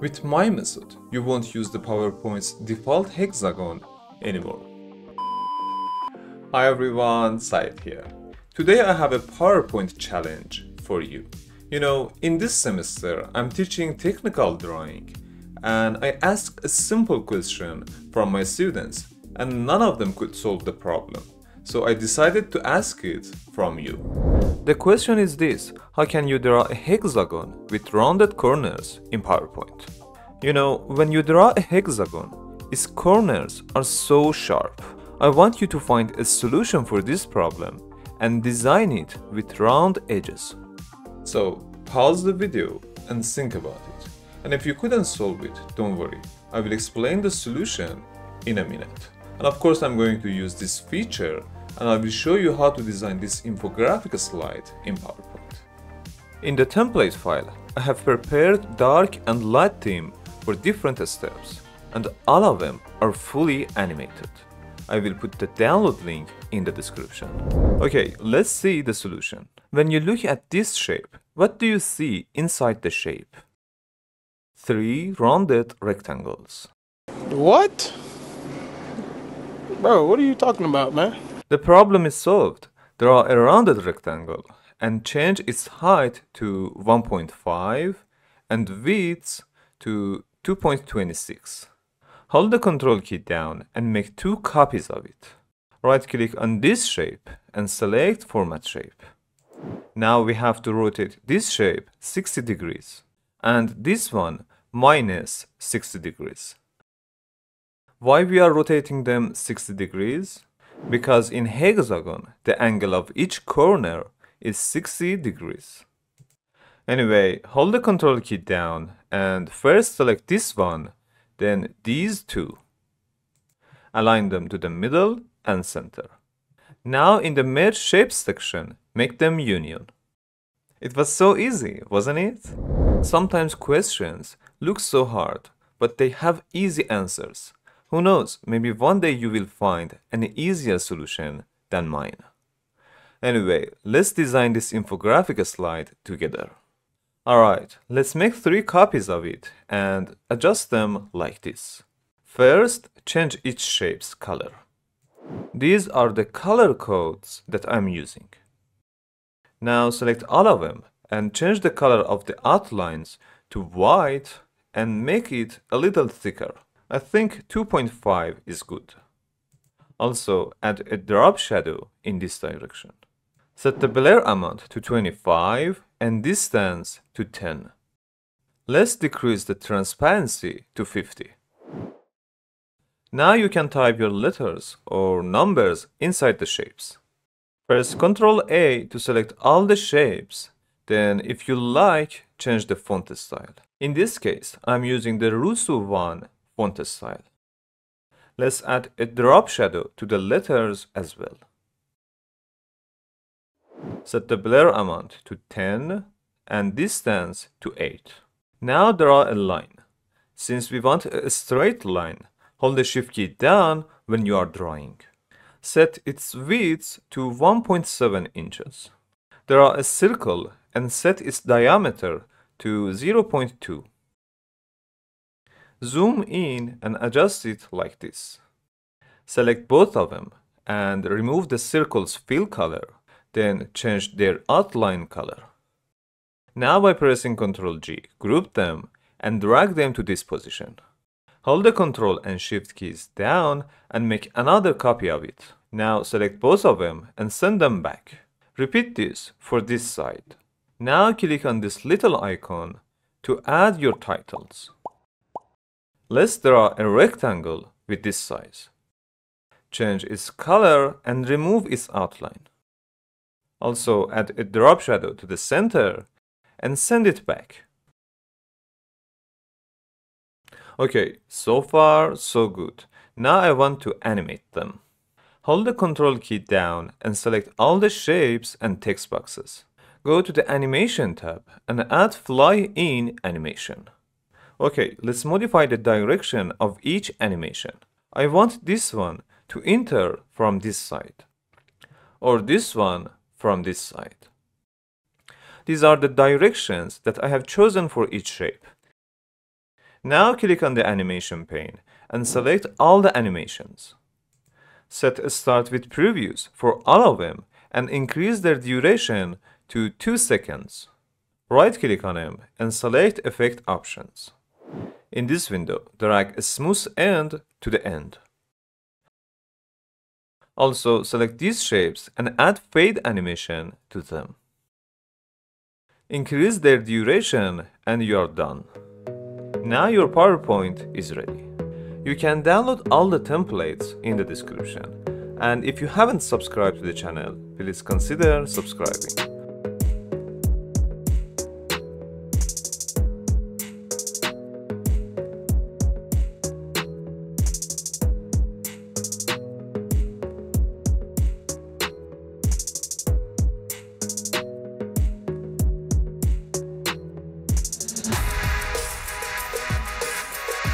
With my method, you won't use the PowerPoint's default hexagon anymore. Hi everyone, Saeed here. Today I have a PowerPoint challenge for you. You know, in this semester I'm teaching technical drawing and I asked a simple question from my students and none of them could solve the problem. So I decided to ask it from you. The question is this, how can you draw a hexagon with rounded corners in PowerPoint? You know, when you draw a hexagon, its corners are so sharp. I want you to find a solution for this problem and design it with round edges. So pause the video and think about it. And if you couldn't solve it, don't worry. I will explain the solution in a minute. And of course I'm going to use this feature and I will show you how to design this infographic slide in PowerPoint. In the template file, I have prepared dark and light theme for different steps and all of them are fully animated. I will put the download link in the description. Okay, let's see the solution. When you look at this shape, what do you see inside the shape? Three rounded rectangles. What? Bro, what are you talking about, man? The problem is solved. Draw a rounded rectangle and change its height to 1.5 and width to 2.26. Hold the control key down and make two copies of it. Right click on this shape and select format shape. Now we have to rotate this shape 60 degrees and this one minus 60 degrees. Why we are rotating them 60 degrees? Because in hexagon, the angle of each corner is 60 degrees. Anyway, hold the control key down and first select this one, then these two. Align them to the middle and center. Now in the merge shapes section, make them union. It was so easy, wasn't it? Sometimes questions look so hard, but they have easy answers. Who knows, maybe one day you will find an easier solution than mine. Anyway, let's design this infographic slide together. Alright, let's make three copies of it and adjust them like this. First, change each shape's color. These are the color codes that I'm using. Now select all of them and change the color of the outlines to white and make it a little thicker. I think 2.5 is good. Also, add a drop shadow in this direction. Set the blur amount to 25 and distance to 10. Let's decrease the transparency to 50. Now you can type your letters or numbers inside the shapes. Press Ctrl A to select all the shapes, then if you like, change the font style. In this case, I'm using the Rusu one style. Let's add a drop shadow to the letters as well. Set the blur amount to 10 and distance to 8. Now draw a line. Since we want a straight line, hold the shift key down when you are drawing. Set its width to 1.7 inches. Draw a circle and set its diameter to 0.2. Zoom in and adjust it like this. Select both of them and remove the circle's fill color, then change their outline color. Now by pressing Ctrl G, group them and drag them to this position. Hold the Ctrl and Shift keys down and make another copy of it. Now select both of them and send them back. Repeat this for this side. Now click on this little icon to add your titles. Let's draw a rectangle with this size. Change its color and remove its outline. Also add a drop shadow to the center and send it back. Okay, so far so good. Now I want to animate them. Hold the control key down and select all the shapes and text boxes. Go to the animation tab and add fly in animation. Okay, let's modify the direction of each animation. I want this one to enter from this side, or this one from this side. These are the directions that I have chosen for each shape. Now click on the animation pane and select all the animations. Set a start with previous for all of them and increase their duration to 2 seconds. Right click on them and select effect options. In this window, drag a smooth end to the end. Also select these shapes and add fade animation to them. Increase their duration and you are done. Now your PowerPoint is ready. You can download all the templates in the description. And if you haven't subscribed to the channel, please consider subscribing.